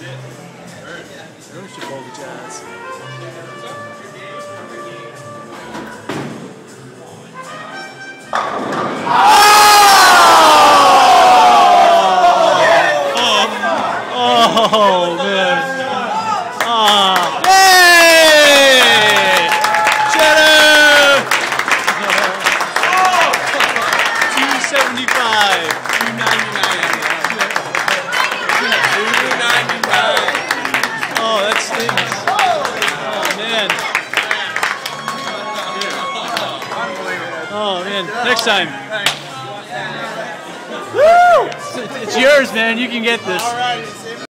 That's your bowl of jazz. Oh, oh man. Ah. Cheddar! 275. Oh, man. Oh man. Next time. Woo! It's, yours, man. You can get this. All right.